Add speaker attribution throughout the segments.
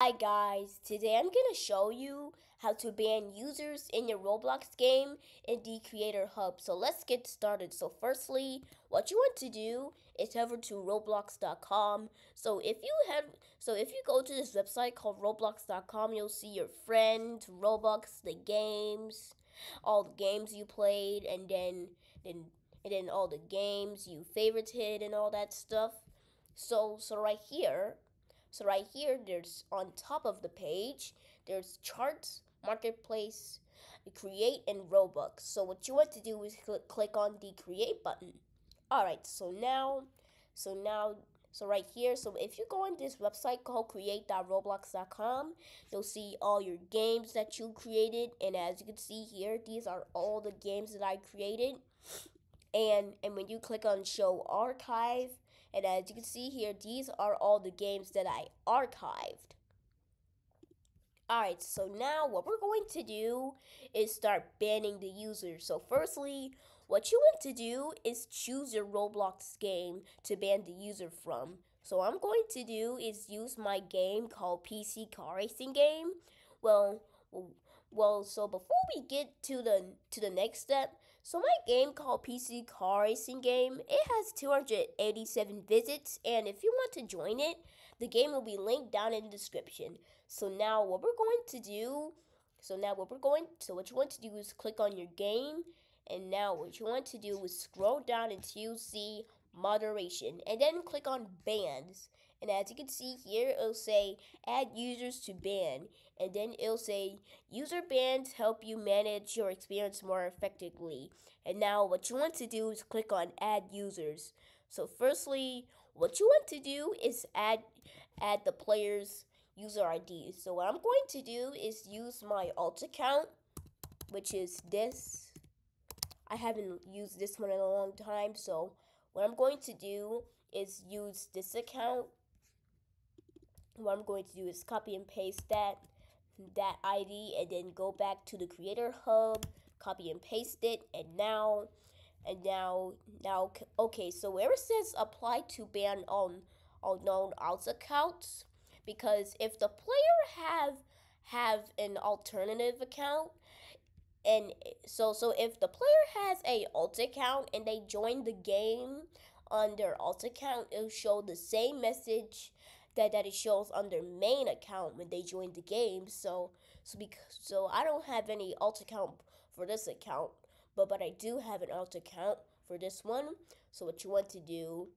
Speaker 1: Hi guys, today I'm gonna show you how to ban users in your Roblox game in the Creator Hub. So let's get started. So firstly, what you want to do is head over to roblox.com. So if you have so if you go to this website called roblox.com, you'll see your friends, Roblox, the games, all the games you played and then then and then all the games you favorited and all that stuff. So so right here so right here, there's on top of the page, there's charts, marketplace, create, and Robux. So what you want to do is cl click on the create button. All right, so now, so now, so right here, so if you go on this website called create.roblox.com, you'll see all your games that you created. And as you can see here, these are all the games that I created. And, and when you click on show archive, and as you can see here, these are all the games that I archived. Alright, so now what we're going to do is start banning the user. So firstly, what you want to do is choose your Roblox game to ban the user from. So I'm going to do is use my game called PC Car Racing Game. Well, well, so before we get to the to the next step, so my game called PC Car Racing Game, it has 287 visits, and if you want to join it, the game will be linked down in the description. So now what we're going to do, so now what we're going, so what you want to do is click on your game, and now what you want to do is scroll down until you see moderation, and then click on bans. And as you can see here, it'll say add users to ban. And then it'll say user bans help you manage your experience more effectively. And now what you want to do is click on add users. So firstly, what you want to do is add add the player's user ID. So what I'm going to do is use my alt account, which is this. I haven't used this one in a long time, so what I'm going to do is use this account what I'm going to do is copy and paste that that ID and then go back to the creator hub copy and paste it and now and now now okay so where it says apply to ban on all known alt accounts because if the player have have an alternative account and so so if the player has a alt account and they join the game on their alt account it'll show the same message that that it shows on their main account when they join the game. So so because so I don't have any alt account for this account, but but I do have an alt account for this one. So what you want to do,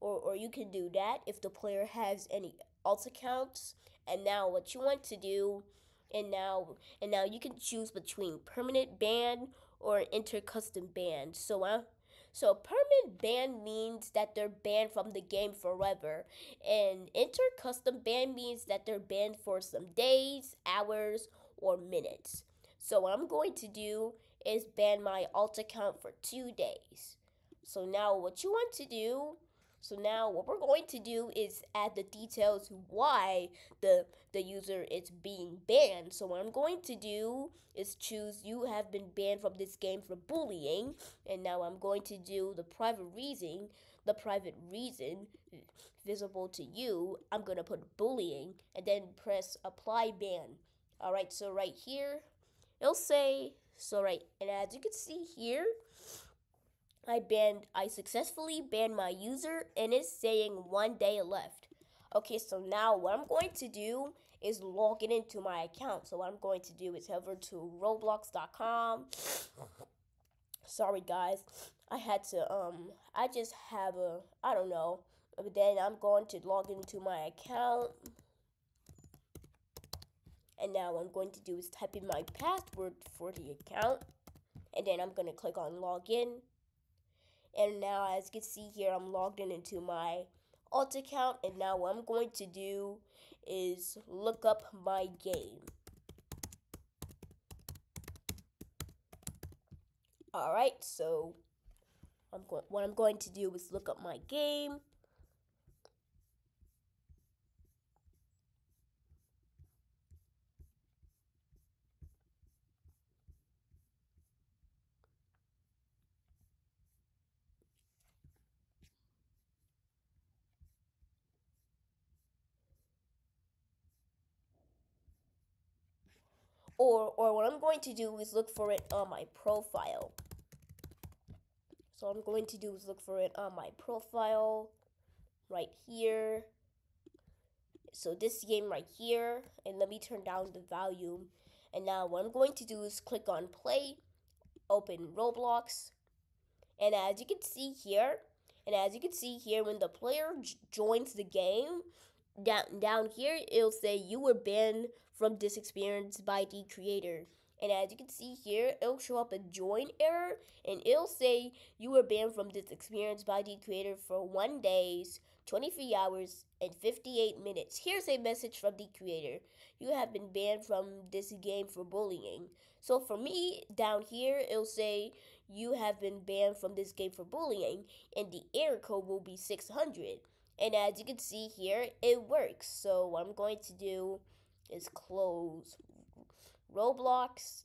Speaker 1: or or you can do that if the player has any alt accounts. And now what you want to do, and now and now you can choose between permanent ban or enter custom ban. So I. Uh, so permanent ban means that they're banned from the game forever. And enter custom ban means that they're banned for some days, hours, or minutes. So what I'm going to do is ban my alt account for two days. So now what you want to do so now what we're going to do is add the details why the, the user is being banned. So what I'm going to do is choose you have been banned from this game for bullying. And now I'm going to do the private reason, the private reason visible to you. I'm going to put bullying and then press apply ban. All right, so right here, it'll say, so right, and as you can see here, I banned I successfully banned my user and it's saying one day left. Okay, so now what I'm going to do is log in into my account. So what I'm going to do is head over to roblox.com. Sorry guys, I had to um I just have a I don't know. But then I'm going to log into my account. And now what I'm going to do is type in my password for the account. And then I'm going to click on login. And now as you can see here, I'm logged in into my alt account. And now what I'm going to do is look up my game. Alright, so I'm going what I'm going to do is look up my game. Or or what I'm going to do is look for it on my profile. So I'm going to do is look for it on my profile right here. So this game right here, and let me turn down the volume. And now what I'm going to do is click on play, open Roblox, and as you can see here, and as you can see here, when the player joins the game, down, down here, it'll say you were banned from this experience by the creator. And as you can see here, it'll show up a join error and it'll say you were banned from this experience by the creator for one days, 23 hours, and 58 minutes. Here's a message from the creator. You have been banned from this game for bullying. So for me, down here, it'll say you have been banned from this game for bullying, and the error code will be 600. And as you can see here, it works. So what I'm going to do is close Roblox.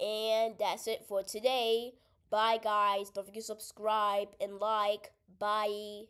Speaker 1: And that's it for today. Bye, guys. Don't forget to subscribe and like. Bye.